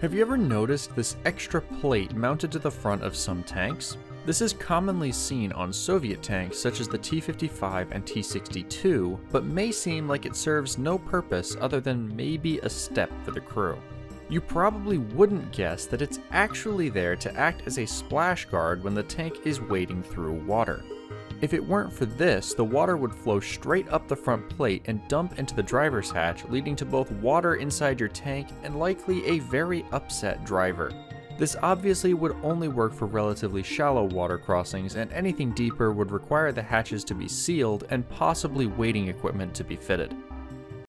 Have you ever noticed this extra plate mounted to the front of some tanks? This is commonly seen on Soviet tanks such as the T-55 and T-62, but may seem like it serves no purpose other than maybe a step for the crew. You probably wouldn't guess that it's actually there to act as a splash guard when the tank is wading through water. If it weren't for this, the water would flow straight up the front plate and dump into the driver's hatch, leading to both water inside your tank and likely a very upset driver. This obviously would only work for relatively shallow water crossings, and anything deeper would require the hatches to be sealed and possibly wading equipment to be fitted.